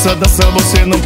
dessa dança você não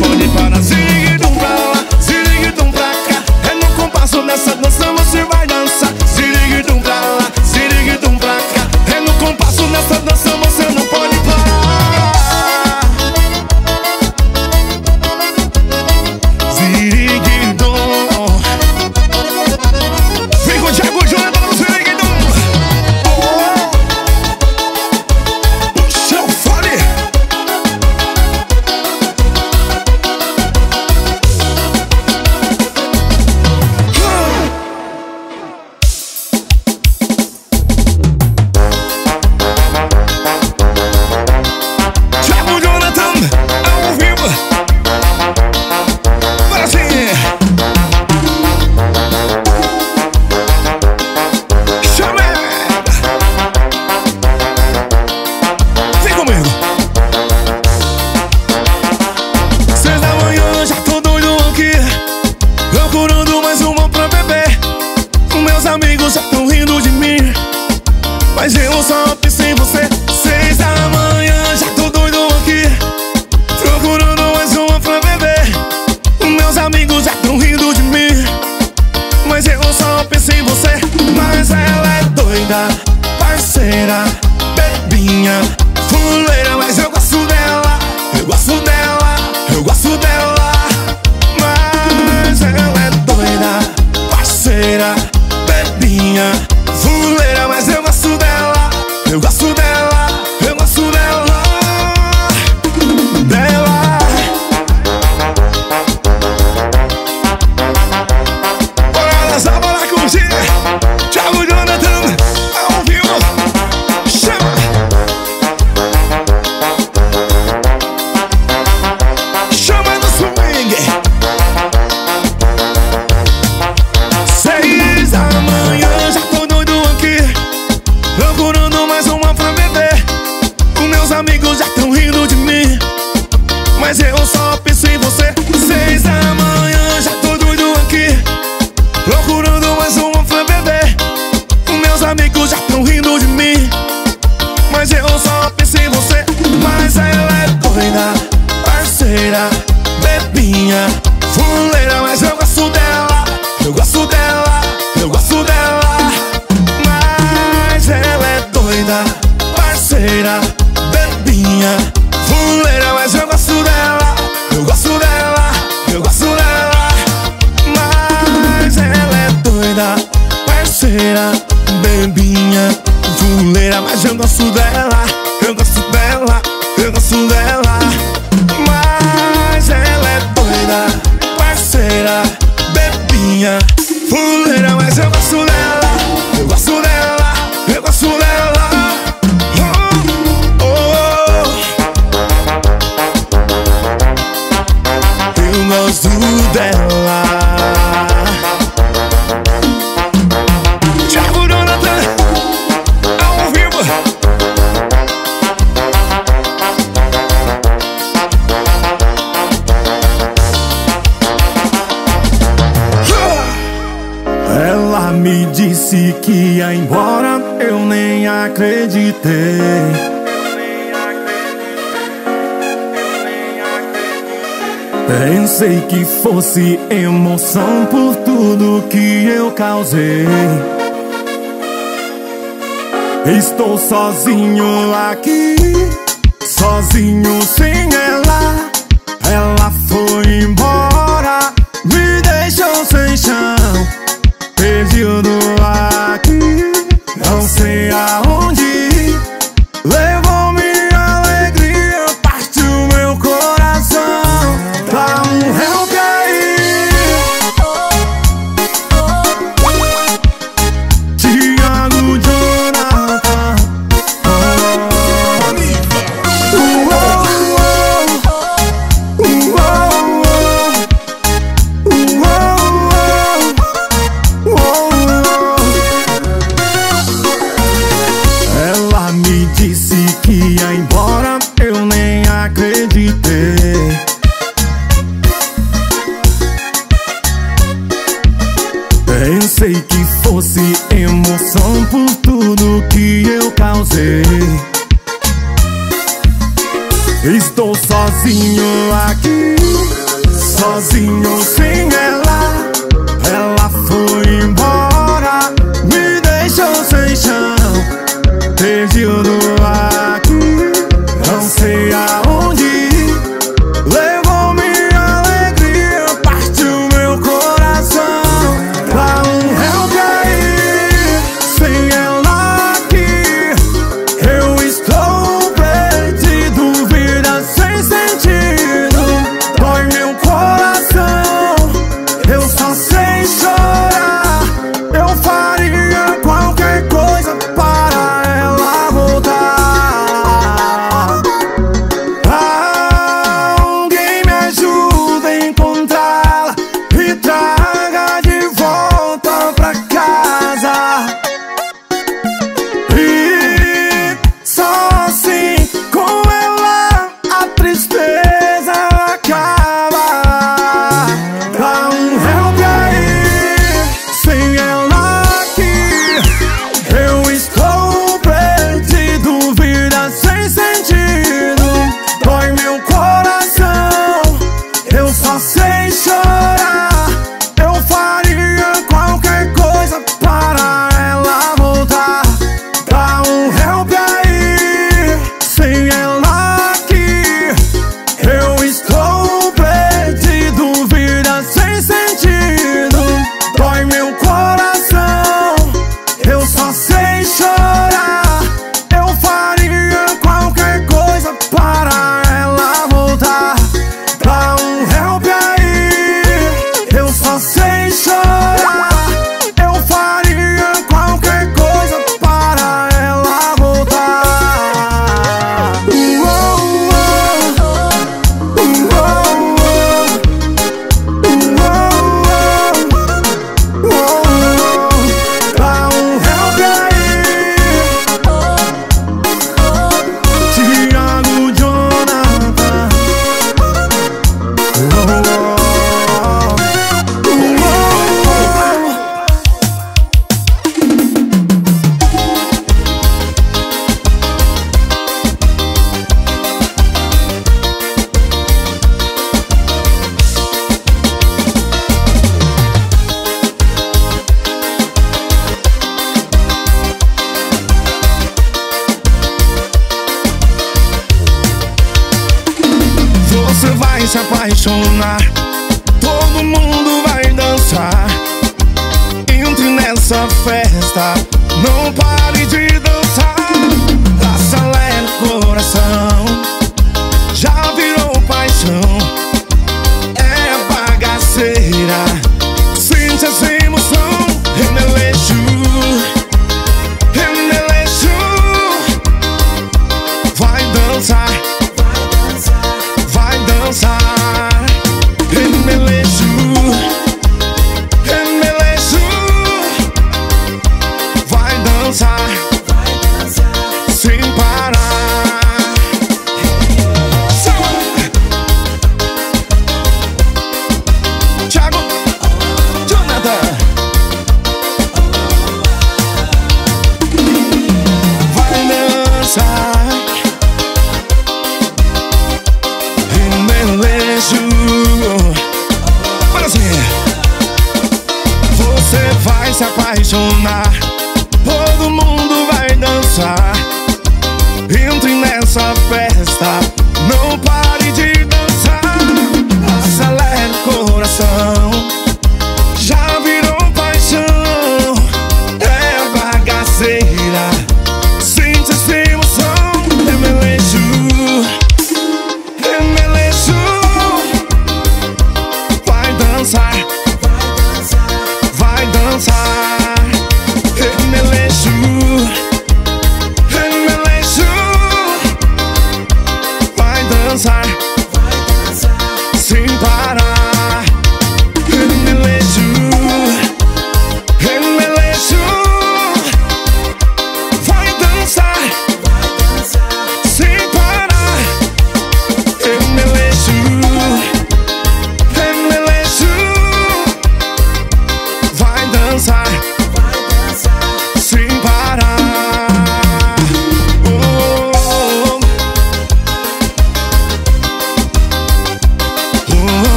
ela Pensei que fosse emoção por tudo que eu causei. Estou sozinho aqui, sozinho sem ela. Ela foi embora. eu causei. Estou sozinho aqui Sozinho sem ela.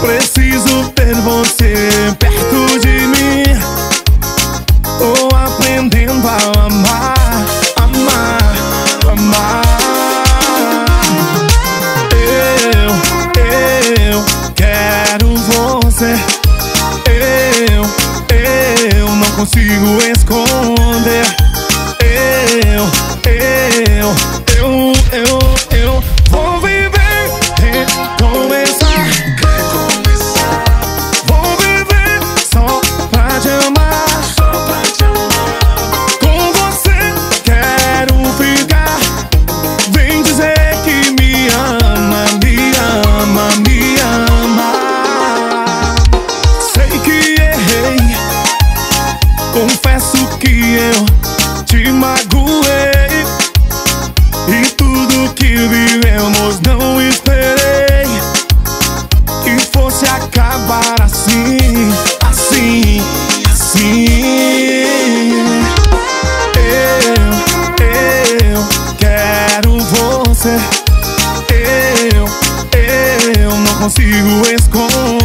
Preciso ter você perto. você. Eu, eu não consigo esconder.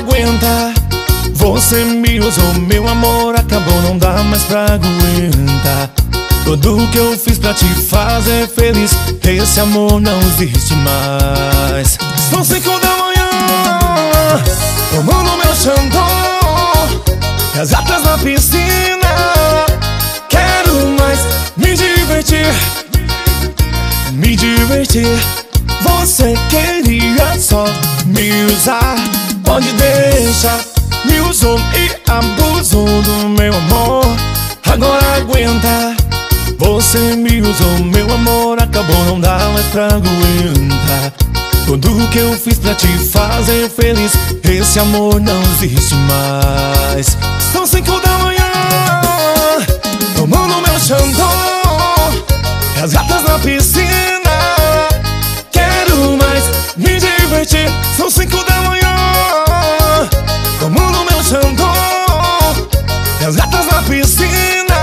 aguenta. Você me usou, meu amor acabou Não dá mais pra aguentar. Tudo que eu fiz pra te fazer feliz Esse amor não existe mais. São cinco da é manhã Tomando meu xandó As atas na piscina. Quero mais me divertir Me divertir. Você queria só me usar. Pode deixar, me usou e abusou do meu amor. Agora aguenta, você me usou, meu amor. Acabou, não dá mais pra aguentar. Tudo que eu fiz pra te fazer feliz Esse amor não existe mais. São cinco da manhã, tomando meu xandô As gatas na piscina Quero mais me divertir. São cinco da manhã. Como no meu xandô As gatas na piscina.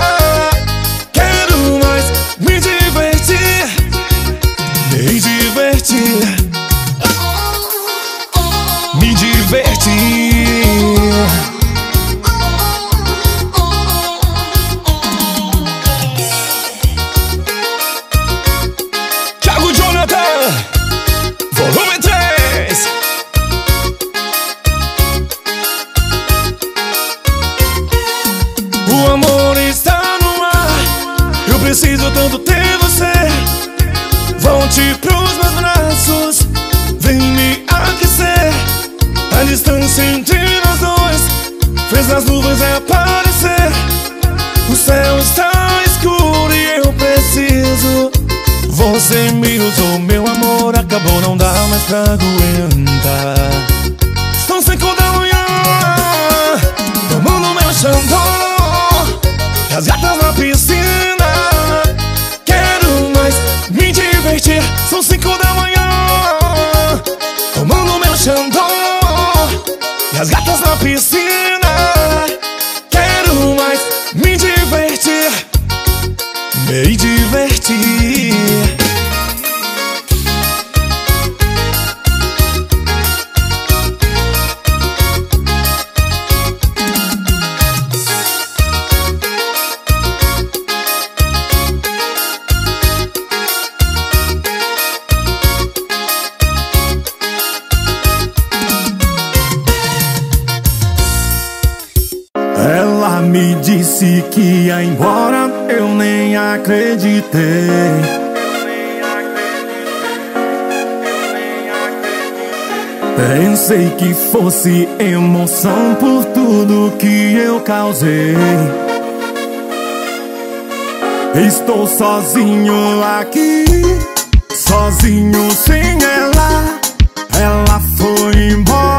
Quero mais me divertir Me divertir. divertir Ela me disse que ia embora acreditei. Pensei que fosse emoção por tudo que eu causei. Estou sozinho aqui, sozinho sem ela. Ela foi embora.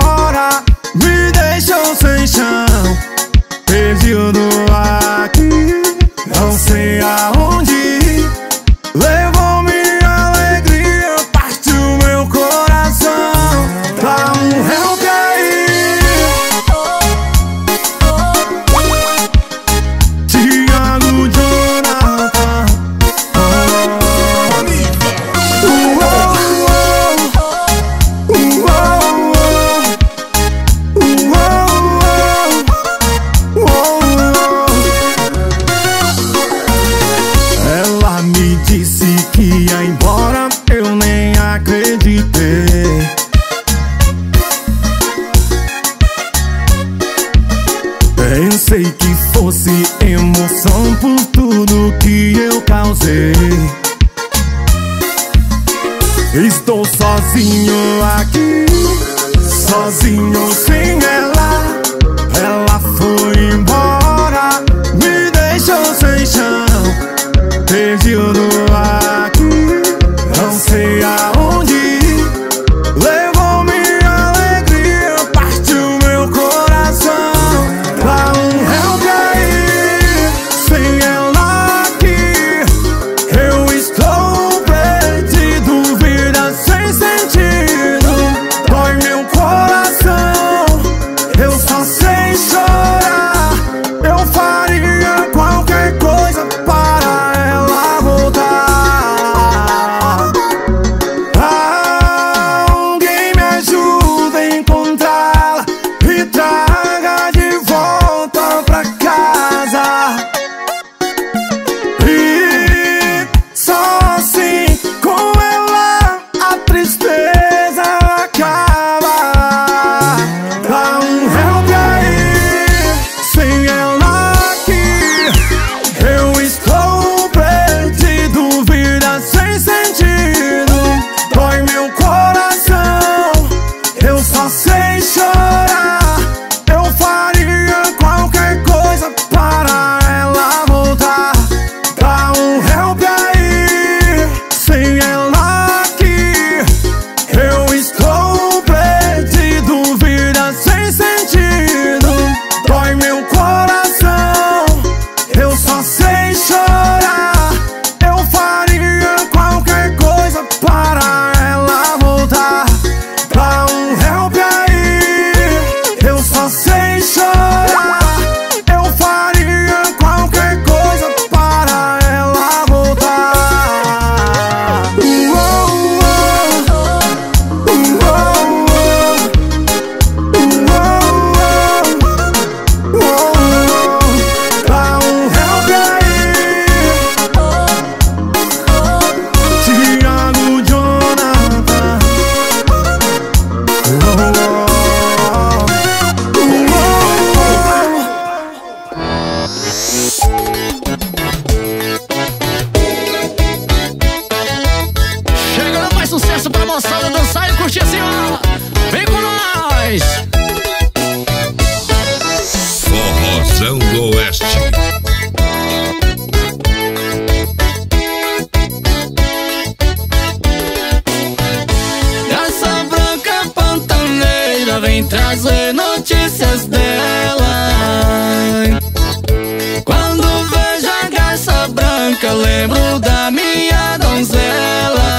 lembro da minha donzela.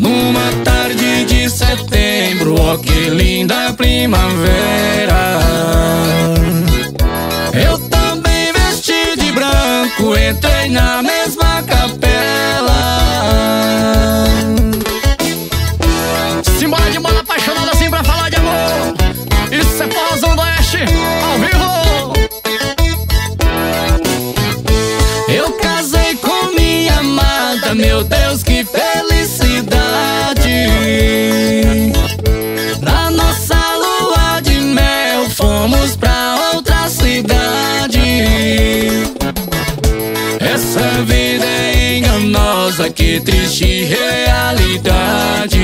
Numa tarde de setembro, ó oh, que linda primavera. Eu também vesti de branco, entrei na minha triste realidade.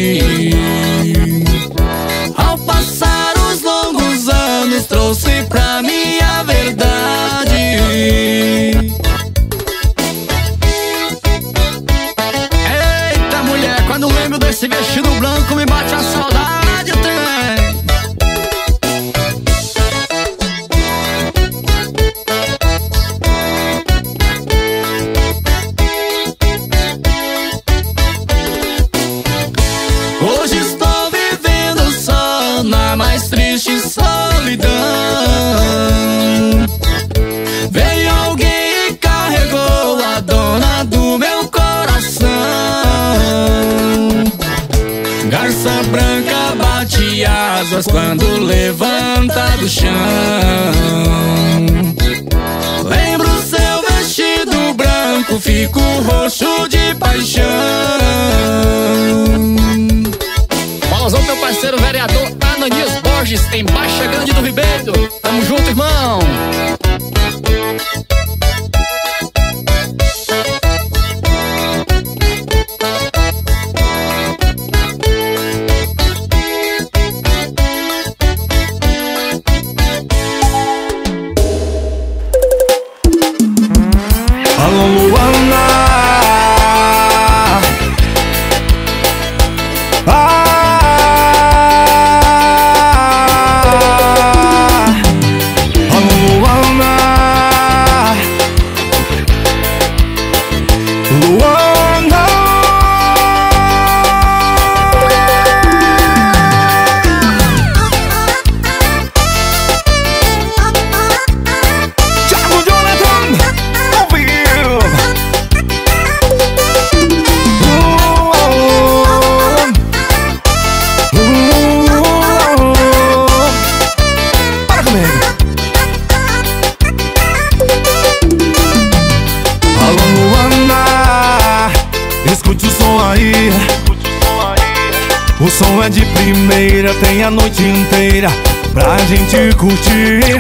a noite inteira pra gente curtir.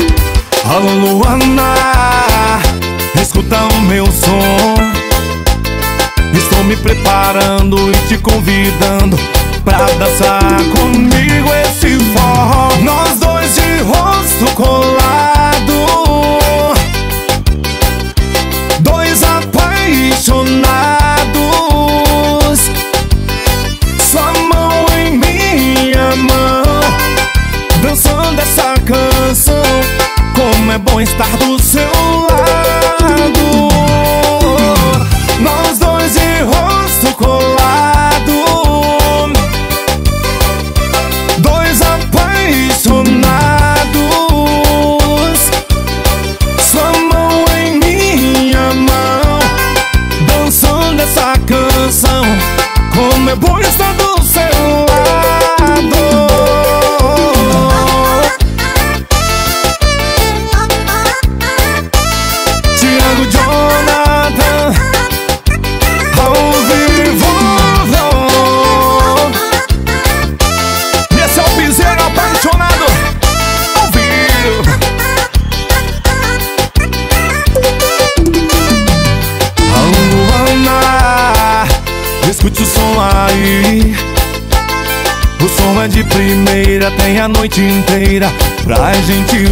Alô Luana, escuta o meu som. Estou me preparando e te convidando pra dançar comigo esse forró. Nós dois de rosto colado.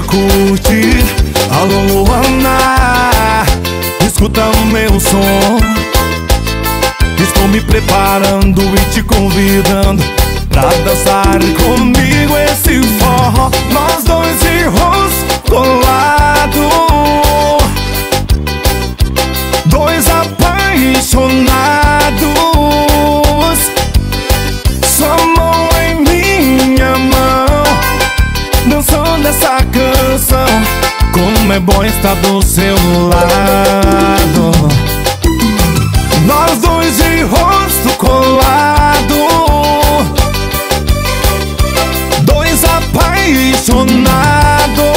curte Alô Luana, escuta o meu som. Estou me preparando e te convidando Pra dançar comigo esse forró. Nós dois de rosto colado. Dois apaixonados. Como é bom estar do seu lado. Nós dois de rosto colado. Dois apaixonados.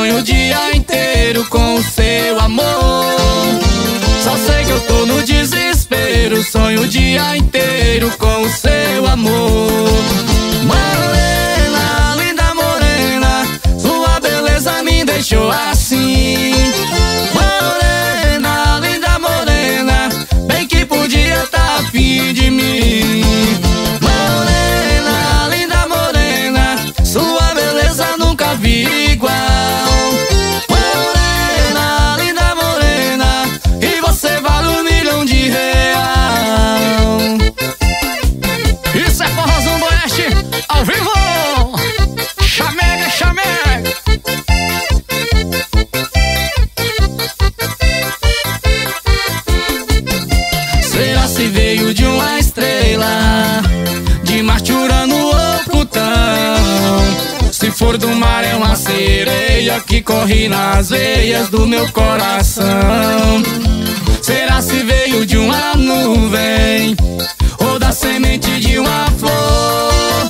sonho o dia inteiro com o seu amor. Só sei que eu tô no desespero, sonho o dia inteiro com o seu corre nas veias do meu coração. Será se veio de uma nuvem ou da semente de uma flor?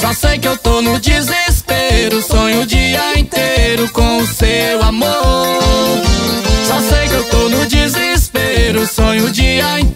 Só sei que eu tô no desespero, sonho o dia inteiro com o seu amor. Só sei que eu tô no desespero, sonho o dia inteiro.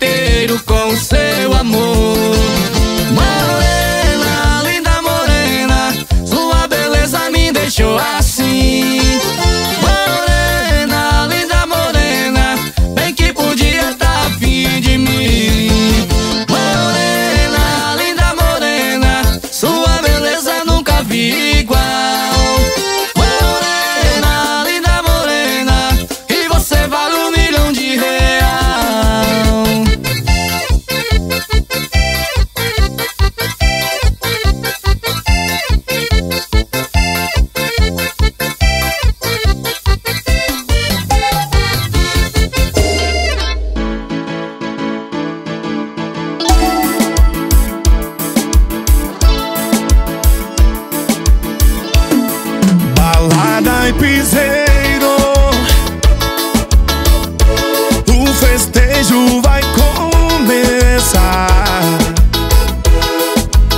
beijo vai começar.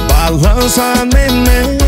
Balança neném.